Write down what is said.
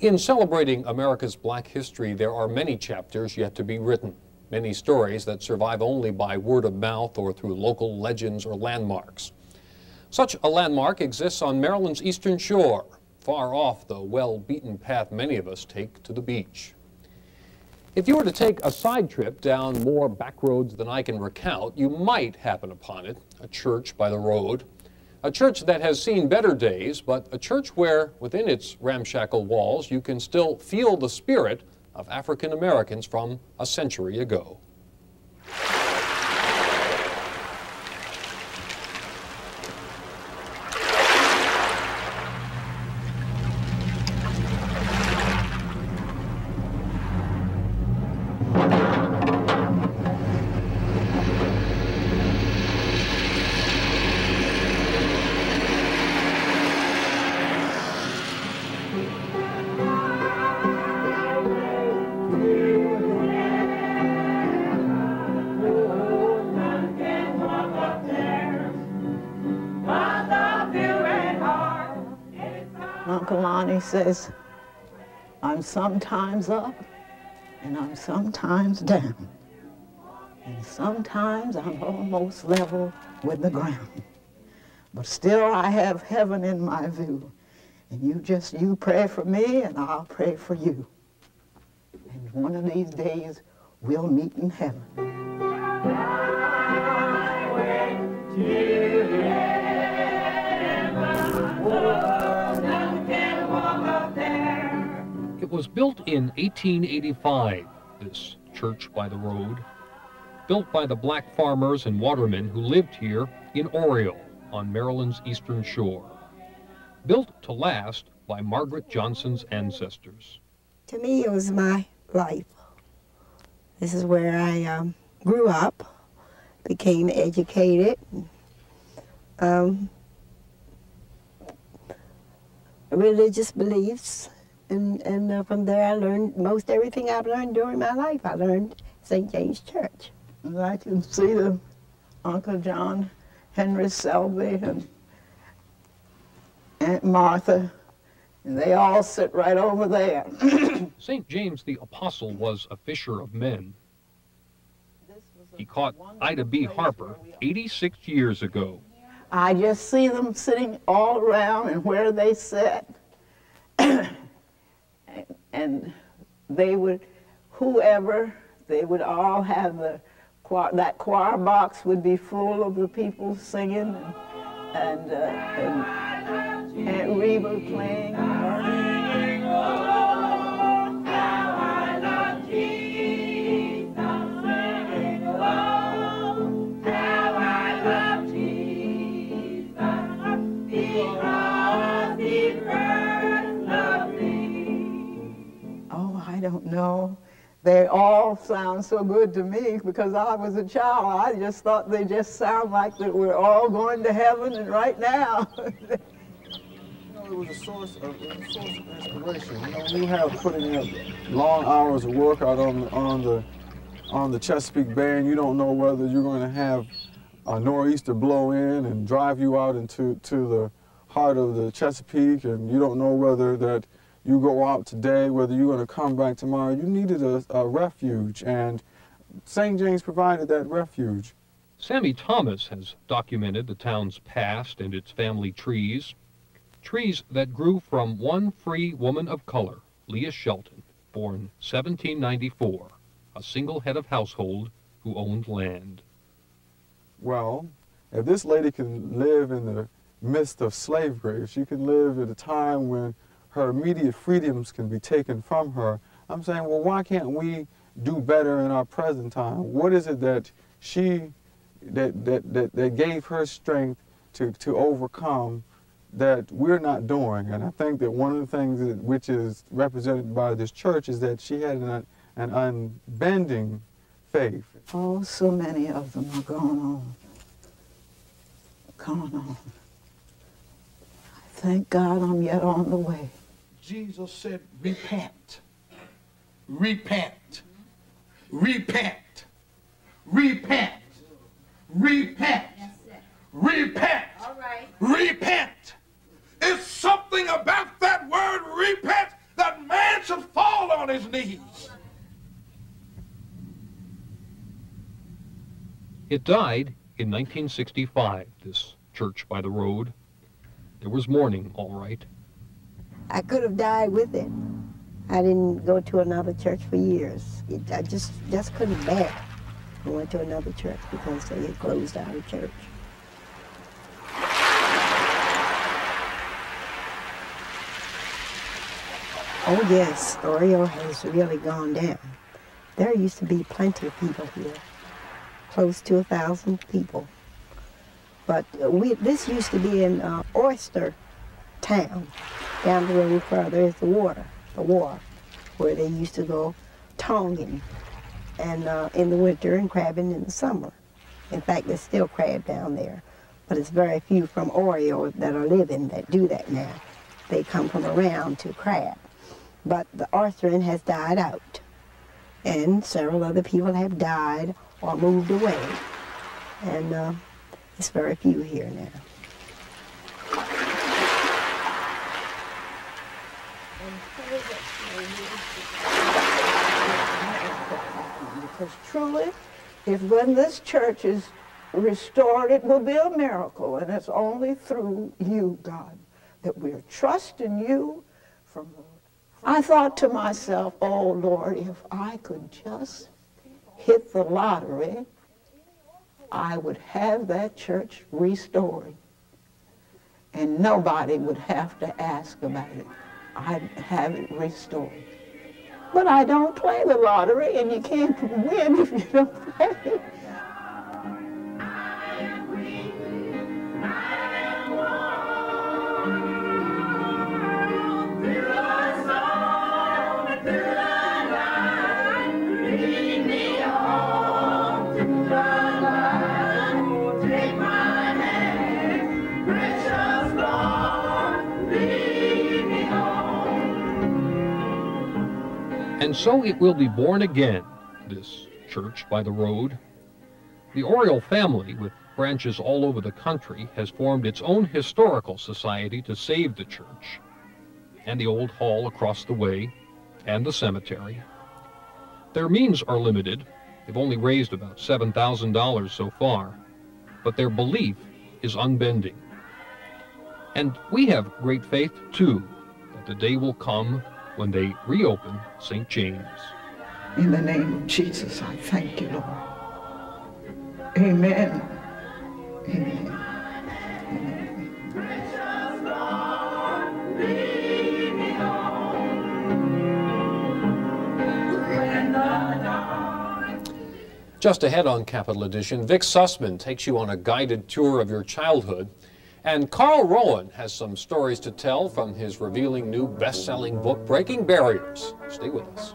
In celebrating America's black history, there are many chapters yet to be written, many stories that survive only by word of mouth or through local legends or landmarks. Such a landmark exists on Maryland's eastern shore, far off the well-beaten path many of us take to the beach. If you were to take a side trip down more back roads than I can recount, you might happen upon it, a church by the road, a church that has seen better days, but a church where, within its ramshackle walls, you can still feel the spirit of African Americans from a century ago. Lonnie says, I'm sometimes up and I'm sometimes down. And sometimes I'm almost level with the ground. But still I have heaven in my view. And you just, you pray for me and I'll pray for you. And one of these days we'll meet in heaven. Was built in 1885, this church by the road, built by the black farmers and watermen who lived here in Oriole on Maryland's eastern shore. Built to last by Margaret Johnson's ancestors. To me, it was my life. This is where I um, grew up, became educated, um, religious beliefs, and, and uh, from there I learned most everything I've learned during my life. I learned St. James Church. And I can see the Uncle John, Henry Selby, and Aunt Martha, and they all sit right over there. St. James the Apostle was a fisher of men. He caught Ida B. Harper 86 years ago. I just see them sitting all around and where they sit. and they would, whoever, they would all have the that choir box would be full of the people singing and, and, uh, and Aunt Reba playing. Don't know. They all sound so good to me because I was a child. I just thought they just sound like that we're all going to heaven and right now. It was a source of, a source of inspiration. You know, you have putting in long hours of work out on the, on the on the Chesapeake Bay, and you don't know whether you're going to have a nor'easter blow in and drive you out into to the heart of the Chesapeake, and you don't know whether that you go out today, whether you're going to come back tomorrow. You needed a, a refuge, and St. James provided that refuge. Sammy Thomas has documented the town's past and its family trees. Trees that grew from one free woman of color, Leah Shelton, born 1794, a single head of household who owned land. Well, if this lady can live in the midst of slavery, if she can live at a time when her immediate freedoms can be taken from her, I'm saying, well, why can't we do better in our present time? What is it that she, that, that, that, that gave her strength to, to overcome that we're not doing? And I think that one of the things that, which is represented by this church is that she had an, an unbending faith. Oh, so many of them are gone on. Gone on. Thank God I'm yet on the way. Jesus said, repent, repent, repent, repent, repent, repent, repent. It's something about that word repent that man should fall on his knees. It died in 1965, this church by the road. There was mourning, all right. I could have died with it. I didn't go to another church for years. It, I just just couldn't bear. I went to another church because they had closed our church. Oh yes, Oriole has really gone down. There used to be plenty of people here, close to a thousand people. But we, this used to be an uh, Oyster Town. Down the road further is the water, the wharf, where they used to go tonging and uh, in the winter and crabbing in the summer. In fact, there's still crab down there, but it's very few from Oriole that are living that do that now. They come from around to crab. But the oyster has died out, and several other people have died or moved away, and uh, it's very few here now. Because truly, if when this church is restored, it will be a miracle. And it's only through you, God, that we're trusting you from the I thought to myself, oh Lord, if I could just hit the lottery, I would have that church restored. And nobody would have to ask about it. I'd have it restored. But I don't play the lottery, and you can't win if you don't play. And so it will be born again, this church by the road. The Oriole family, with branches all over the country, has formed its own historical society to save the church, and the old hall across the way, and the cemetery. Their means are limited. They've only raised about $7,000 so far, but their belief is unbending. And we have great faith, too, that the day will come when they reopen St. James. In the name of Jesus, I thank you, Lord. Amen. Amen. Just ahead on Capital Edition, Vic Sussman takes you on a guided tour of your childhood and Carl Rowan has some stories to tell from his revealing new best-selling book, Breaking Barriers. Stay with us.